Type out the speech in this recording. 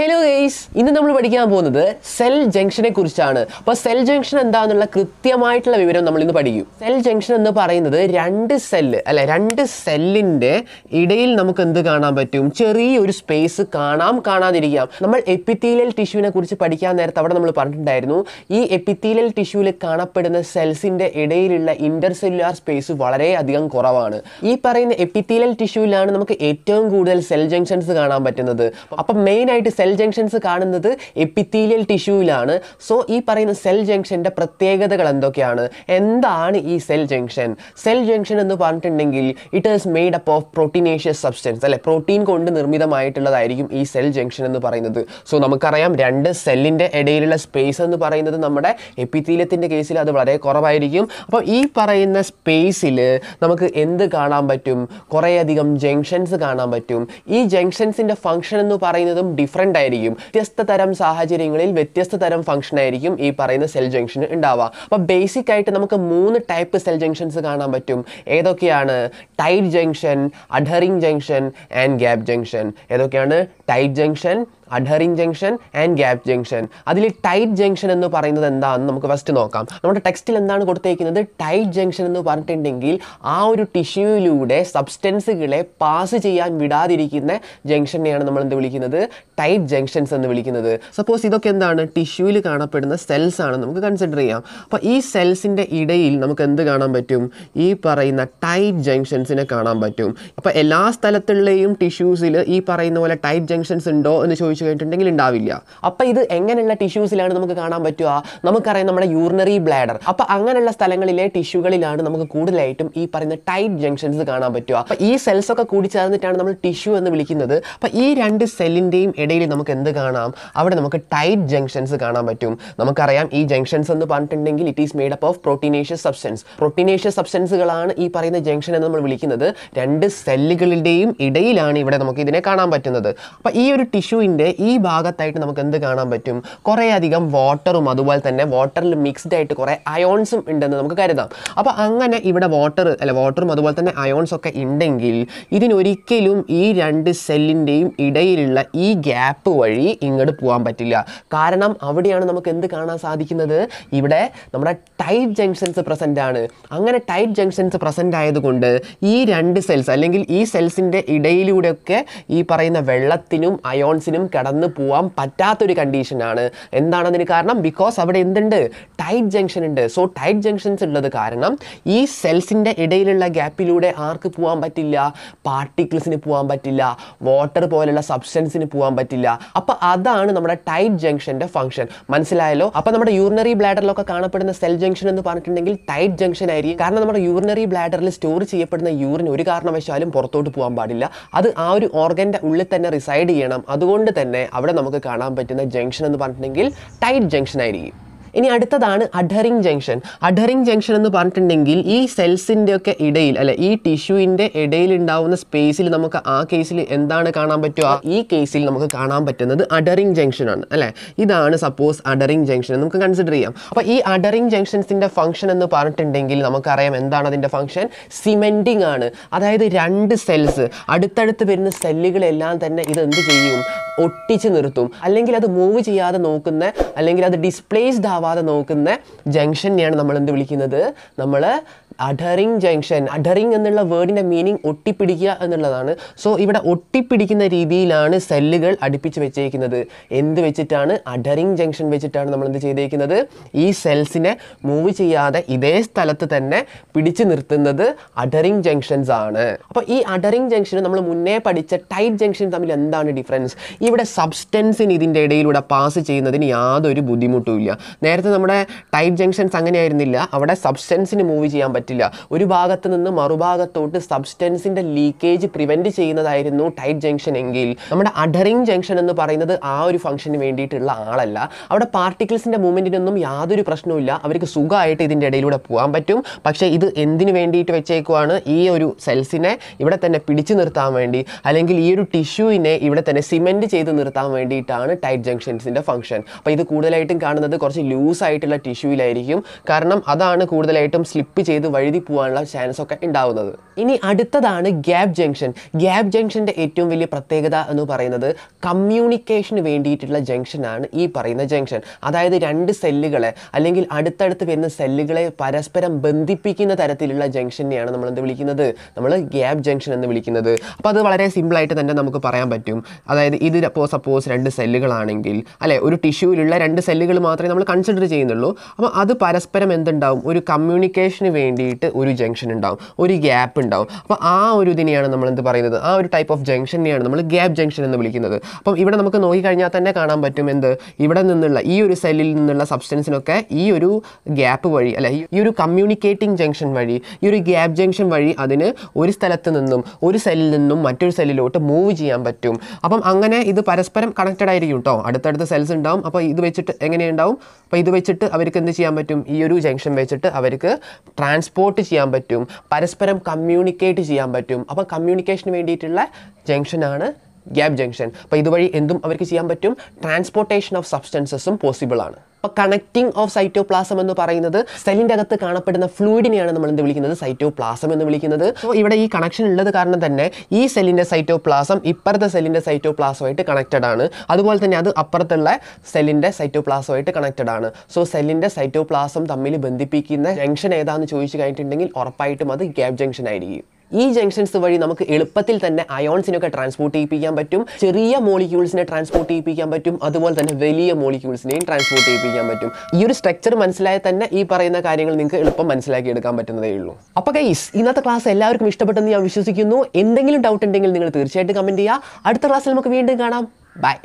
Hello guys ഇന്ന് നമ്മൾ പഠിക്കാൻ പോകുന്നത് സെൽ ജംഗ്ഷനെ കുറിച്ചാണ്. അപ്പോൾ സെൽ ജംഗ്ഷൻ എന്താണെന്നുള്ള കൃത്യമായിട്ടുള്ള വിവരം നമ്മൾ ഇന്ന് പഠിക്കും. സെൽ ജംഗ്ഷൻ എന്ന് പറയുന്നത് രണ്ട് സെല്ല് അല്ലെ രണ്ട് സെല്ലിന്റെ ഇടയിൽ നമുക്ക് എന്ത് കാണാൻ പറ്റും? ചെറിയൊരു സ്പേസ് കാണാം കാണാതിരിക്കാം. നമ്മൾ എപ്പിത്തീലിയൽ ടിഷ്യൂവിനെ കുറിച്ച് പഠിക്കാൻ നേരത്തെ അവിടെ നമ്മൾ പറഞ്ഞിട്ടുണ്ടായിരുന്നു. ഈ എപ്പിത്തീലിയൽ ടിഷ്യൂവിൽ കാണപ്പെടുന്ന സെൽസിന്റെ ഇടയിലുള്ള ഇന്റർസെല്ലുലാർ സ്പേസ് വളരെ അധികം കുറവാണ്. ഈ പറയുന്ന എപ്പിത്തീലിയൽ ടിഷ്യൂവിലാണ് നമുക്ക് ഏറ്റവും കൂടുതൽ സെൽ ജംഗ്ഷൻസ് കാണാൻ പറ്റുന്നത്. അപ്പം മെയിൻ ആയിട്ട് ജംഗ്ഷൻസ് കാണുന്നത് എപ്പിത്തീലിയൽ ടിഷ്യൂവിലാണ് സോ ഈ പറയുന്ന സെൽ ജംഗ്ഷന്റെ പ്രത്യേകതകൾ എന്തൊക്കെയാണ്? എന്താണ് ഈ സെൽ ജംഗ്ഷൻ സെൽ ജംഗ്ഷൻ എന്ന് പറഞ്ഞിട്ടുണ്ടെങ്കിൽ it is made up of proteinaceous substance അല്ലെ? പ്രോട്ടീൻ കൊണ്ട് നിർമ്മിതമായിട്ടുള്ളതായിരിക്കും ഈ സെൽ ജംഗ്ഷൻ എന്ന് പറയുന്നത്. സോ നമുക്കറിയാം രണ്ട് സെല്ലിന്റെ ഇടയിലുള്ള സ്പേസ് എന്ന് പറയുന്നത് നമ്മുടെ എപ്പിത്തീലിയത്തിന്റെ കേസിൽ അത് വളരെ കുറവായിരിക്കും. അപ്പോൾ ഈ പറയുന്ന സ്പേസിൽ നമുക്ക് എന്ത് കാണാൻ പറ്റും? കുറേയധികം ജംഗ്ഷൻസ് കാണാൻ പറ്റും. ഈ ജംഗ്ഷൻസിന്റെ ഫംഗ്ഷൻ എന്ന് പറയുന്നതും ഡിഫറെന്റ് ആയിരിക്കും വ്യത്യസ്ത തരം സാഹചര്യങ്ങളിൽ വ്യത്യസ്ത തരം ഫംഗ്ഷൻ ആയിരിക്കും ഈ പറയുന്ന സെൽ ജംഗ്ഷൻ ഉണ്ടാവുക. അപ്പോൾ ബേസിക് ആയിട്ട് നമുക്ക് മൂന്ന് ടൈപ്പ് സെൽ ജംഗ്ഷൻസ് കാണാൻ പറ്റും. ഏതൊക്കെയാണ്? Tight junction adhering junction and gap junction ഏതൊക്കെയാണ്? Tight junction adhering junction and gap junction അതിൽ ടൈറ്റ് ജംഗ്ഷൻ എന്ന് പറയുന്നത് എന്താണെന്ന് നമുക്ക് ഫസ്റ്റ് നോക്കാം. നമ്മുടെ ടെക്സ്റ്റിൽ എന്താണ് കൊടുത്തേക്കുന്നത്? ടൈറ്റ് ജംഗ്ഷൻ എന്ന് പറഞ്ഞിട്ടുണ്ടെങ്കിൽ ആ ഒരു ടിഷ്യൂയിലൂടെ സബ്സ്റ്റൻസുകളെ പാസ് ചെയ്യാൻ വിടാതിരിക്കുന്ന ജംഗ്ഷനെയാണ് നമ്മൾ എന്ത് വിളിക്കുന്നത്? ടൈറ്റ് ജംഗ്ഷൻസ് എന്ന് വിളിക്കുന്നത്. സപ്പോസ് ഇതൊക്കെ എന്താണ്? ടിഷ്യൂവിൽ കാണപ്പെടുന്ന സെൽസ് ആണ് നമുക്ക് കൺസിഡർ ചെയ്യാം. അപ്പോൾ ഈ സെൽസിന്റെ ഇടയിൽ നമുക്ക് എന്ത് കാണാൻ പറ്റും? ഈ പറയുന്ന ടൈറ്റ് ജംഗ്ഷൻസിനെ കാണാൻ പറ്റും. അപ്പോൾ എല്ലാ സ്ഥലത്തുള്ളയും ടിഷ്യൂസിൽ ഈ പറയുന്ന പോലെ ടൈറ്റ് ജംഗ്ഷൻസ് ഉണ്ടോ എന്ന് ചോദിച്ചു കഴിഞ്ഞിട്ടുണ്ടെങ്കിൽ ഉണ്ടാവില്ല. അപ്പോൾ ഇത് എങ്ങനെയുള്ള ടിഷ്യൂസിലാണ് നമുക്ക് കാണാൻ പറ്റുക? നമുക്കറിയാം നമ്മുടെ യൂറിനറി ബ്ലാഡർ അപ്പോൾ അങ്ങനെയുള്ള സ്ഥലങ്ങളിലെ ടിഷ്യൂകളിലാണ് നമുക്ക് കൂടുതലായിട്ടും ഈ പറയുന്ന ടൈറ്റ് ജംഗ്ഷൻസ് കാണാൻ പറ്റുക. അപ്പോൾ ഈ സെൽസ് ഒക്കെ കൂടി ചേർന്നിട്ടാണ് നമ്മൾ ടിഷ്യൂ എന്ന് വിളിക്കുന്നത്. അപ്പോൾ ഈ രണ്ട് സെല്ലിന്റെയും ഇടയിൽ നമുക്ക് എന്ത് കാണാം? അവിടെ നമുക്ക് ടൈറ്റ് ജംഗ്ഷൻസ് കാണാൻ പറ്റും. നമുക്കറിയാം ഈ ജംഗ്ഷൻസ് എന്ന് പറഞ്ഞിട്ടുണ്ടെങ്കിൽ it is made up of proteinaceous substance proteinaceous സബ്സ്റ്റൻസുകളാണ് ഈ പറയുന്ന ജംഗ്ഷൻ എന്ന് നമ്മൾ വിളിക്കുന്നത്. രണ്ട് സെല്ലുകളുടെയും ഇടയിലാണ് ഇവിടെ നമുക്ക് ഇതിനെ കാണാൻ പറ്റുന്നത്. അപ്പോൾ ഈ ഒരു ടിഷ്യൂവിന്റെ ഈ ഭാഗത്തായിട്ട് നമുക്ക് എന്ത് കാണാൻ പറ്റും? കുറേ അധികം വാട്ടറും അതുപോലെ തന്നെ വാട്ടറിൽ മിക്സ്ഡ് ആയിട്ട് കുറേ അയോൺസും ഉണ്ടെന്ന് നമുക്ക് കരുതാം. അപ്പോൾ അങ്ങനെ ഇവിടെ വാട്ടർ അല്ല വാട്ടറും അതുപോലെ തന്നെ അയോൺസ് ഒക്കെ ഉണ്ടെങ്കിൽ ഇതിനൊരിക്കലും ഈ രണ്ട് സെല്ലിന്റെയും ഇടയിലുള്ള ഈ ഗ്യാപ്പ് വഴി ഇങ്ങോട്ട് പോകാൻ പറ്റില്ല. കാരണം അവിടെയാണ് നമുക്ക് എന്ത് കാണാൻ സാധിക്കുന്നത്? ഇവിടെ നമ്മുടെ ടൈറ്റ് ജംഗ്ഷൻസ് പ്രസന്റ് ആണ്. അങ്ങനെ ടൈറ്റ് ജംഗ്ഷൻസ് പ്രസന്റ് ആയതുകൊണ്ട് ഈ രണ്ട് സെൽസ് അല്ലെങ്കിൽ ഈ സെൽസിന്റെ ഇടയിലൂടെയൊക്കെ ഈ പറയുന്ന വെള്ളത്തിനും അയോൺസിനും കടന്നു പോകാൻ പറ്റാത്തൊരു കണ്ടീഷനാണ് എന്താണ് അതിന് കാരണം ബിക്കോസ് അവിടെ എന്തുണ്ട്? ടൈറ്റ് ജംഗ്ഷൻ ഉണ്ട്. സോ ടൈറ്റ് ജംഗ്ഷൻസ് ഉള്ളത് കാരണം ഈ സെൽസിന്റെ ഇടയിലുള്ള ഗ്യാപ്പിലൂടെ ആർക്ക് പോകാൻ പറ്റില്ല? പാർട്ടിക്കിൾസിന് പോകാൻ പറ്റില്ല. വാട്ടർ പോലെയുള്ള സബ്സ്റ്റൻസിന് പോകാൻ പറ്റില്ല. അപ്പോൾ അതാണ് നമ്മുടെ ടൈറ്റ് ജംഗ്ഷന്റെ ഫംഗ്ഷൻ മനസ്സിലായല്ലോ? അപ്പോൾ നമ്മുടെ യൂറിനറി ബ്ലാഡറിലൊക്കെ കാണപ്പെടുന്ന സെൽ ജംഗ്ഷൻ എന്ന് പറഞ്ഞിട്ടുണ്ടെങ്കിൽ ടൈറ്റ് ജംഗ്ഷൻ ആയിരിക്കും. കാരണം നമ്മുടെ യൂറിനറി ബ്ലാഡറിൽ സ്റ്റോർ ചെയ്യപ്പെടുന്ന യൂറിൻ ഒരു കാരണവശാലും പുറത്തോട്ട് പോകാൻ പാടില്ല. അത് ആ ഒരു ഓർഗന്റെ ഉള്ളിൽ തന്നെ റിസൈഡ് ചെയ്യണം. അതുകൊണ്ട് തന്നെ അവിടെ നമുക്ക് കാണാൻ പറ്റുന്ന ജംഗ്ഷൻ എന്ന് പറഞ്ഞിട്ടുണ്ടെങ്കിൽ ടൈറ്റ് ജംഗ്ഷൻ ആയിരിക്കും. ഇനി അടുത്തതാണ് അഡറിങ് ജംഗ്ഷൻ അഡറിങ് ജംഗ്ഷൻ എന്ന് പറഞ്ഞിട്ടുണ്ടെങ്കിൽ ഈ സെൽസിന്റെ ഒക്കെ ഇടയിൽ അല്ലെ ഈ ടിഷ്യൂവിന്റെ ഇടയിൽ ഉണ്ടാവുന്ന സ്പേസിൽ നമുക്ക് ആ കേസിൽ എന്താണ് കാണാൻ പറ്റുക? ഈ കേസിൽ നമുക്ക് കാണാൻ പറ്റുന്നത് അഡറിങ് ജംഗ്ഷൻ ആണ് അല്ലെ? ഇതാണ് സപ്പോസ് അഡറിങ് ജംഗ്ഷൻ നമുക്ക് കൺസിഡർ ചെയ്യാം. അപ്പോൾ ഈ അഡറിങ് ജംഗ്ഷൻസിന്റെ ഫംഗ്ഷൻ എന്ന് പറഞ്ഞിട്ടുണ്ടെങ്കിൽ നമുക്കറിയാം എന്താണ് അതിന്റെ ഫംഗ്ഷൻ സിമെന്റിംഗ് ആണ്. അതായത് രണ്ട് സെൽസ് അടുത്തടുത്ത് വരുന്ന സെല്ലുകളെല്ലാം തന്നെ ഇത് എന്ത് ചെയ്യും? ഒട്ടിച്ച് നിർത്തും. അല്ലെങ്കിൽ അത് മൂവ് ചെയ്യാതെ നോക്കുന്ന അല്ലെങ്കിൽ അത് ഡിസ്പ്ലേസ്ഡ് ആവാതെ നോക്കുന്ന ജംഗ്ഷനെയാണ് നമ്മൾ എന്ത് വിളിക്കുന്നത്? നമ്മൾ അഡറിങ് ജംഗ്ഷൻ അഡറിങ് എന്നുള്ള വേർഡിന്റെ മീനിങ് ഒട്ടിപ്പിടിക്കുക എന്നുള്ളതാണ്. സോ ഇവിടെ ഒട്ടിപ്പിടിക്കുന്ന രീതിയിലാണ് സെല്ലുകൾ അടുപ്പിച്ച് വെച്ചേക്കുന്നത്. എന്ത് വെച്ചിട്ടാണ്? അഡറിങ് ജംഗ്ഷൻ വെച്ചിട്ടാണ് നമ്മൾ എന്ത് ചെയ്തേക്കുന്നത്? ഈ സെൽസിനെ മൂവ് ചെയ്യാതെ ഇതേ സ്ഥലത്ത് തന്നെ പിടിച്ചു നിർത്തുന്നത് അഡറിങ് ജംഗ്ഷൻസ് ആണ്. അപ്പോൾ ഈ അഡറിങ് ജംഗ്ഷൻ നമ്മൾ മുന്നേ പഠിച്ച ടൈറ്റ് ജംഗ്ഷൻ തമ്മിൽ എന്താണ് ഡിഫറൻസ് ഇവിടെ സബ്സ്റ്റൻസിന് ഇതിന്റെ ഇടയിലൂടെ പാസ് ചെയ്യുന്നതിന് യാതൊരു ബുദ്ധിമുട്ടും ഇല്ല. നേരത്തെ നമ്മുടെ ടൈറ്റ് ജംഗ്ഷൻസ് അങ്ങനെയായിരുന്നില്ല. അവിടെ സബ്സ്റ്റൻസിന് മൂവ് ചെയ്യാൻ പറ്റില്ല ഒരു ഭാഗത്ത് നിന്ന് മറുഭാഗത്തോട്ട് സബ്സ്റ്റൻസിന്റെ ലീക്കേജ് പ്രിവെന്റ് ചെയ്യുന്നതായിരുന്നു ടൈറ്റ് ജംഗ്ഷൻ എങ്കിൽ. നമ്മുടെ അഡറിങ് ജംഗ്ഷൻ എന്ന് പറയുന്നത് ആ ഒരു ഫംഗ്ഷന് വേണ്ടിയിട്ടുള്ള ആളല്ല. അവിടെ പാർട്ടിക്കിൾസിന്റെ മൂവ്മെന്റിനൊന്നും യാതൊരു പ്രശ്നവുമില്ല. അവർക്ക് സുഖമായിട്ട് ഇതിന്റെ ഇടയിലൂടെ പോകാൻ പറ്റും. പക്ഷേ ഇത് എന്തിനു വേണ്ടിയിട്ട് വെച്ചേക്കുവാണ്? ഈ ഒരു സെൽസിനെ ഇവിടെ തന്നെ പിടിച്ചു നിർത്താൻ വേണ്ടി. അല്ലെങ്കിൽ ഈ ഒരു ടിഷ്യൂവിനെ ഇവിടെ തന്നെ സിമെന്റ് ചെയ്ത് നിർത്താൻ വേണ്ടിയിട്ടാണ് ടൈറ്റ് ജംഗ്ഷൻസിന്റെ ഫംഗ്ഷൻ അപ്പോൾ ഇത് കൂടുതലായിട്ടും കാണുന്നത് കുറച്ച് ലൂസ് ആയിട്ടുള്ള ടിഷ്യൂവിലായിരിക്കും കാരണം അതാണ് കൂടുതലായിട്ടും സ്ലിപ്പ് ചെയ്ത് വഴുതി പോകാനുള്ള ചാൻസ് ഒക്കെ ഉണ്ടാവുന്നത്. ഇനി അടുത്തതാണ് ഗ്യാപ് ജംഗ്ഷൻ ഗ്യാപ് ജംഗ്ഷന്റെ ഏറ്റവും വലിയ പ്രത്യേകത എന്ന് പറയുന്നത് കമ്മ്യൂണിക്കേഷന് വേണ്ടിയിട്ടുള്ള ജംഗ്ഷനാണ് ഈ പറയുന്ന ജംഗ്ഷൻ അതായത് രണ്ട് സെല്ലുകളെ അല്ലെങ്കിൽ അടുത്തടുത്ത് വരുന്ന സെല്ലുകളെ പരസ്പരം ബന്ധിപ്പിക്കുന്ന തരത്തിലുള്ള ജംഗ്ഷനെയാണ് നമ്മൾ എന്ത് വിളിക്കുന്നത്? നമ്മൾ ഗ്യാപ് ജംഗ്ഷൻ എന്ന് വിളിക്കുന്നത്. അപ്പോൾ അത് വളരെ സിമ്പിളായിട്ട് തന്നെ നമുക്ക് പറയാൻ പറ്റും. അതായത് ഇത് ഇപ്പോൾ സപ്പോസ് രണ്ട് സെല്ലുകളാണെങ്കിൽ അല്ലെ? ഒരു ടിഷ്യൂവിലുള്ള രണ്ട് സെല്ലുകൾ മാത്രമേ നമ്മൾ കൺസിഡർ ചെയ്യുന്നുള്ളൂ. അപ്പോൾ അത് പരസ്പരം എന്തുണ്ടാവും? ഒരു കമ്മ്യൂണിക്കേഷന് വേണ്ടിയിട്ട് ഒരു ജംഗ്ഷൻ ഉണ്ടാവും ഒരു ഗ്യാപ്പ് ഉണ്ടാവും. അപ്പോൾ ആ ഒരു ഇതിനെയാണ് നമ്മൾ എന്ത് പറയുന്നത്? ആ ഒരു ടൈപ്പ് ഓഫ് ജംഗ്ഷനെയാണ് നമ്മൾ ഗ്യാപ്പ് ജംഗ്ഷൻ എന്ന് വിളിക്കുന്നത്. അപ്പം ഇവിടെ നമുക്ക് നോക്കിക്കഴിഞ്ഞാൽ തന്നെ കാണാൻ പറ്റും എന്ത്? ഇവിടെ നിന്നുള്ള ഈ ഒരു സെല്ലിൽ നിന്നുള്ള സബ്സ്റ്റൻസിനൊക്കെ ഈ ഒരു ഗ്യാപ്പ് വഴി അല്ല ഈ ഒരു കമ്മ്യൂണിക്കേറ്റിംഗ് ജംഗ്ഷൻ വഴി ഈ ഒരു ഗ്യാപ്പ് ജംഗ്ഷൻ വഴി അതിന് ഒരു സ്ഥലത്ത് നിന്നും ഒരു സെല്ലിൽ നിന്നും മറ്റൊരു സെല്ലിലോട്ട് മൂവ് ചെയ്യാൻ പറ്റും. അപ്പം അങ്ങനെ ഇത് പരസ്പരം കണക്റ്റഡ് ആയിരിക്കും കേട്ടോ അടുത്തടുത്ത സെൽസ് ഉണ്ടാവും. അപ്പോൾ ഇത് വെച്ചിട്ട് എങ്ങനെയുണ്ടാവും അപ്പോൾ ഇത് വെച്ചിട്ട് അവർക്ക് എന്ത് ചെയ്യാൻ പറ്റും? ഈ ഒരു ജംഗ്ഷൻ വെച്ചിട്ട് അവർക്ക് ട്രാൻസ്പോർട്ട് ചെയ്യാൻ പറ്റും പരസ്പരം കമ്മ്യൂണിക്കേറ്റ് ചെയ്യാൻ പറ്റും. അപ്പം കമ്മ്യൂണിക്കേഷന് വേണ്ടിയിട്ടുള്ള ജംഗ്ഷനാണ് ഗ്യാപ്പ് ജംഗ്ഷൻ അപ്പോൾ ഇതുവഴി എന്തും അവർക്ക് ചെയ്യാൻ പറ്റും. ട്രാൻസ്പോർട്ടേഷൻ ഓഫ് സബ്സ്റ്റൻസസും പോസിബിൾ ആണ്. അപ്പോൾ കണക്റ്റിംഗ് ഓഫ് സൈറ്റോപ്ലാസം എന്ന് പറയുന്നത് സെല്ലിന്റെ അകത്ത് കാണപ്പെടുന്ന ഫ്ലൂയിഡിനെയാണ് നമ്മൾ എന്ത് വിളിക്കുന്നത്? സൈറ്റോപ്ലാസം എന്ന് വിളിക്കുന്നത്. അപ്പോൾ ഇവിടെ ഈ കണക്ഷൻ ഉള്ളത് കാരണം തന്നെ ഈ സെല്ലിന്റെ സൈറ്റോപ്ലാസം ഇപ്പുറത്തെ സെല്ലിന്റെ സൈറ്റോപ്ലാസമായിട്ട് കണക്റ്റഡ് ആണ്. അതുപോലെ തന്നെ അത് അപ്പുറത്തുള്ള സെല്ലിന്റെ സൈറ്റോപ്ലാസമായിട്ട് കണക്റ്റഡ് ആണ്. സോ സെല്ലിന്റെ സൈറ്റോപ്ലാസം തമ്മിൽ ബന്ധിപ്പിക്കുന്ന ജംഗ്ഷൻ ഏതാണെന്ന് ചോദിച്ചു കഴിഞ്ഞിട്ടുണ്ടെങ്കിൽ ഉറപ്പായിട്ടും അത് ഗ്യാപ് ജംഗ്ഷൻ ആയിരിക്കും. ഈ ജംഗ്ഷൻസ് വഴി നമുക്ക് എളുപ്പത്തിൽ തന്നെ അയോൺസിനൊക്കെ ട്രാൻസ്പോർട്ട് ചെയ്യിപ്പിക്കാൻ പറ്റും. ചെറിയ മോളിക്യൂൾസിനെ ട്രാൻസ്പോർട്ട് ചെയ്യിപ്പിക്കാൻ പറ്റും. അതുപോലെ തന്നെ വലിയ മോളിക്യൂൾസിനെയും ട്രാൻസ്പോർട്ട് ചെയ്യിപ്പിക്കാൻ പറ്റും. ഈ ഒരു സ്ട്രക്ചർ മനസ്സിലായാൽ തന്നെ ഈ പറയുന്ന കാര്യങ്ങൾ നിങ്ങൾക്ക് എളുപ്പം മനസ്സിലാക്കി എടുക്കാൻ പറ്റുന്നതേ ഉള്ളൂ. അപ്പോൾ ഗൈസ് ഇന്നത്തെ ക്ലാസ് എല്ലാവർക്കും ഇഷ്ടപ്പെട്ടെന്ന് ഞാൻ വിശ്വസിക്കുന്നു. എന്തെങ്കിലും ഡൗട്ട് ഉണ്ടെങ്കിൽ നിങ്ങൾ തീർച്ചയായിട്ടും കമന്റ് ചെയ്യുക. അടുത്ത ക്ലാസ്സിൽ നമുക്ക് വീണ്ടും കാണാം. ബൈ